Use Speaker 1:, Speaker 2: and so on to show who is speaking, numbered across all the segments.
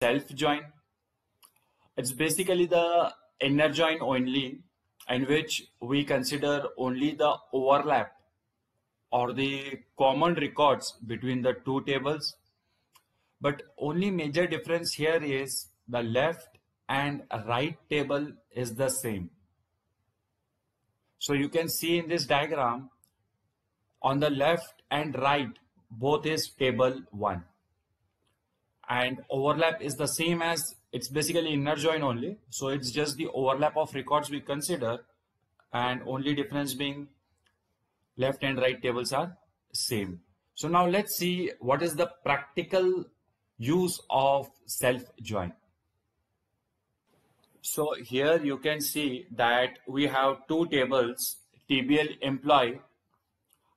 Speaker 1: self join. It's basically the inner join only in which we consider only the overlap or the common records between the two tables. But only major difference here is the left and right table is the same. So you can see in this diagram on the left and right both is table 1 and overlap is the same as it's basically inner join only. So it's just the overlap of records we consider and only difference being left and right tables are same. So now let's see what is the practical use of self join so here you can see that we have two tables tbl employee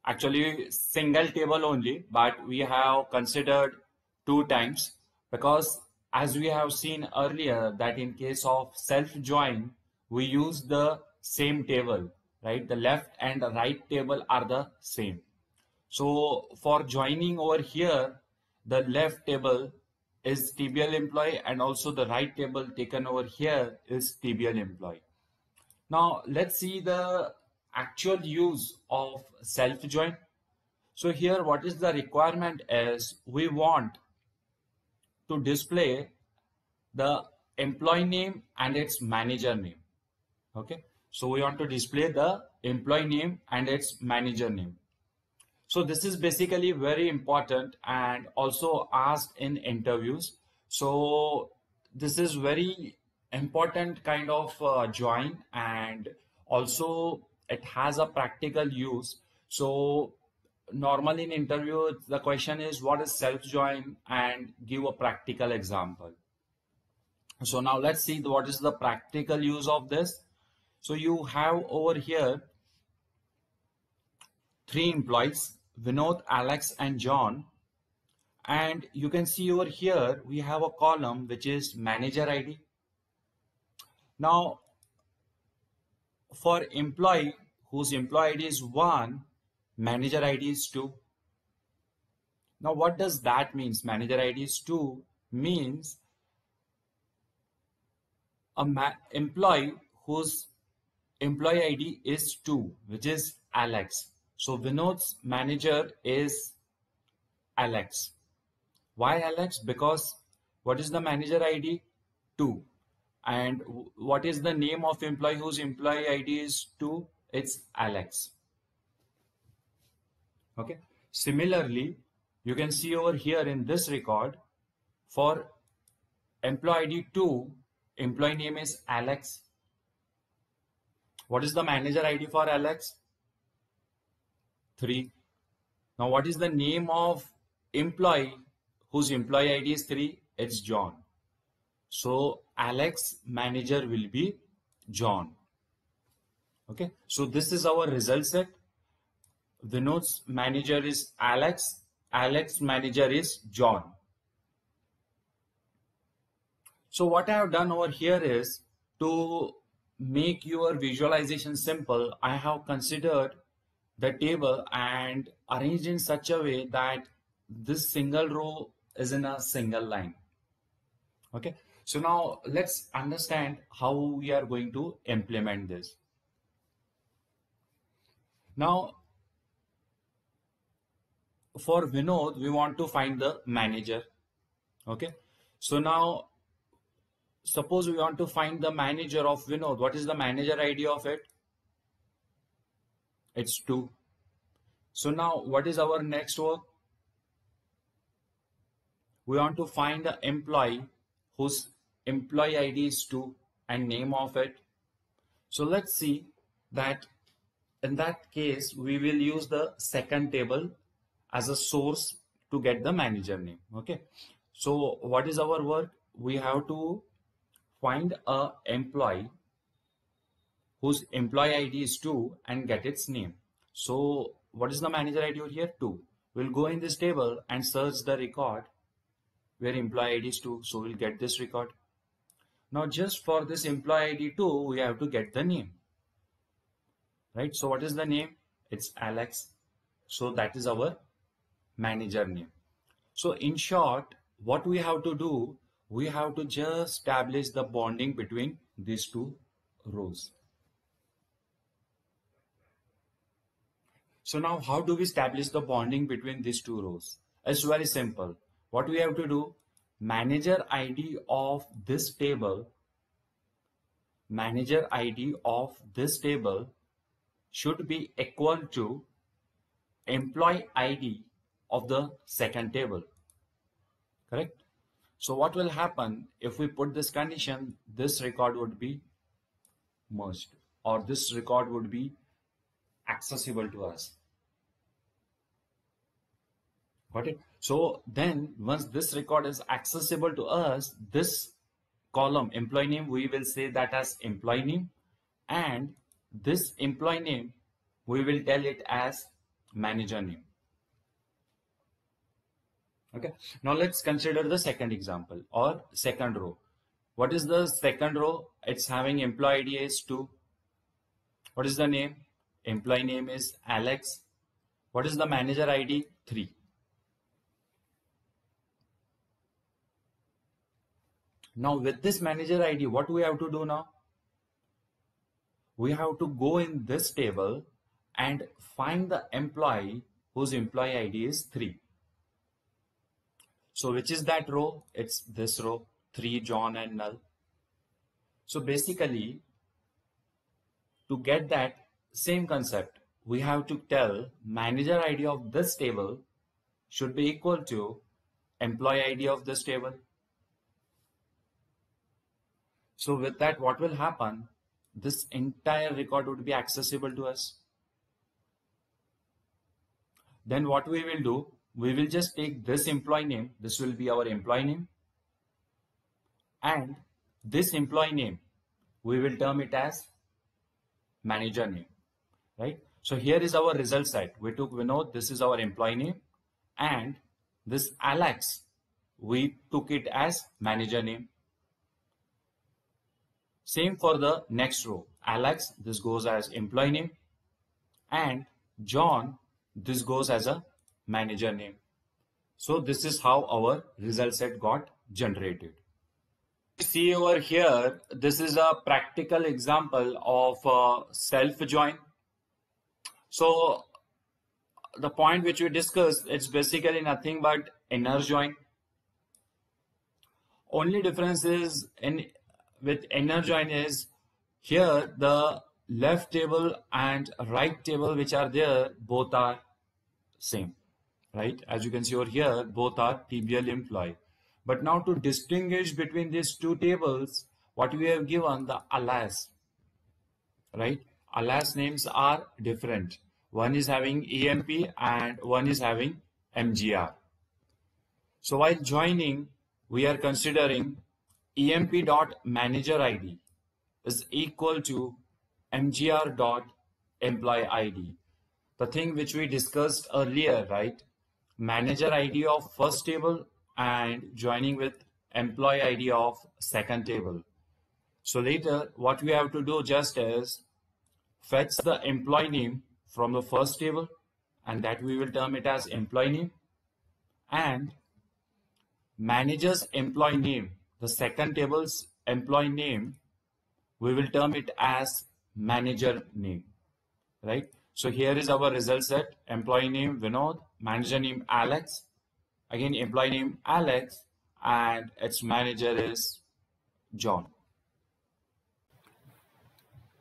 Speaker 1: actually single table only but we have considered two times because as we have seen earlier that in case of self join we use the same table right? The left and the right table are the same. So for joining over here the left table is tbl employee and also the right table taken over here is tbl employee. Now let's see the actual use of self join so here what is the requirement is we want to display the employee name and its manager name. Okay? So we want to display the employee name and its manager name. So this is basically very important and also asked in interviews. So this is very important kind of uh, join and also it has a practical use. So normally in interview the question is what is self join and give a practical example? So now let's see what is the practical use of this. So you have over here three employees Vinod, Alex and John. And you can see over here we have a column which is manager ID now for employee whose employee ID is 1 manager ID is 2. Now what does that means? Manager ID is 2 means a employee whose employee ID is 2 which is Alex. So Vinod's manager is Alex. Why Alex? Because what is the manager ID? 2. And what is the name of employee whose employee ID is 2? It's Alex okay? Similarly you can see over here in this record for employee id 2 employee name is alex. What is the manager id for alex? 3 now what is the name of employee whose employee id is 3 it's john. So alex manager will be john. Okay? So this is our result set Vinod's manager is Alex. Alex manager is John. So what I have done over here is to make your visualization simple, I have considered the table and arranged in such a way that this single row is in a single line. Okay. So now let's understand how we are going to implement this. Now for Vinod, we want to find the manager. Okay. So now, suppose we want to find the manager of Vinod. What is the manager ID of it? It's 2. So now, what is our next work? We want to find the employee whose employee ID is 2 and name of it. So let's see that in that case, we will use the second table as a source to get the manager name okay? So what is our work? We have to find a employee whose employee id is 2 and get its name. So what is the manager id here? 2 we'll go in this table and search the record where employee id is 2 so we'll get this record. Now just for this employee id 2 we have to get the name. Right? So what is the name? It's alex. So that is our manager name. So in short, what we have to do, we have to just establish the bonding between these two rows. So now how do we establish the bonding between these two rows? It's very simple. What we have to do, manager ID of this table, manager ID of this table should be equal to employee ID of the second table. Correct? So what will happen if we put this condition, this record would be merged or this record would be accessible to us. Got it? So then once this record is accessible to us, this column employee name, we will say that as employee name and this employee name, we will tell it as manager name. Okay. Now let's consider the second example or second row. What is the second row? It's having employee ID is 2. What is the name? Employee name is Alex. What is the manager ID? 3. Now with this manager ID, what we have to do now? We have to go in this table and find the employee whose employee ID is 3. So which is that row? It's this row, 3, John and null. So basically, to get that same concept, we have to tell manager ID of this table should be equal to employee ID of this table. So with that, what will happen? This entire record would be accessible to us. Then what we will do, we will just take this employee name. This will be our employee name. And this employee name, we will term it as manager name, right? So here is our result set. We took Vinod, this is our employee name. And this Alex, we took it as manager name. Same for the next row. Alex, this goes as employee name. And John, this goes as a manager name. So this is how our result set got generated. See over here, this is a practical example of uh, self join. So the point which we discussed, it's basically nothing but inner join. Only difference is in with inner join is here the left table and right table which are there both are same right? As you can see over here both are TBL employee but now to distinguish between these two tables what we have given the alias right? Alias names are different. One is having EMP and one is having MGR so while joining we are considering emp dot manager id is equal to mgr dot employee id the thing which we discussed earlier right manager id of first table and joining with employee id of second table so later what we have to do just is fetch the employee name from the first table and that we will term it as employee name and manager's employee name the second table's employee name, we will term it as manager name, right? So here is our result set, employee name Vinod, manager name Alex, again employee name Alex, and its manager is John.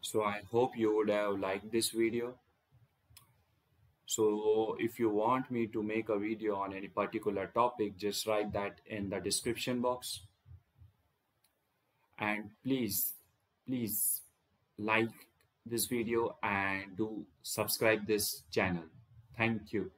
Speaker 1: So I hope you would have liked this video. So if you want me to make a video on any particular topic, just write that in the description box. And please please like this video and do subscribe this channel. Thank you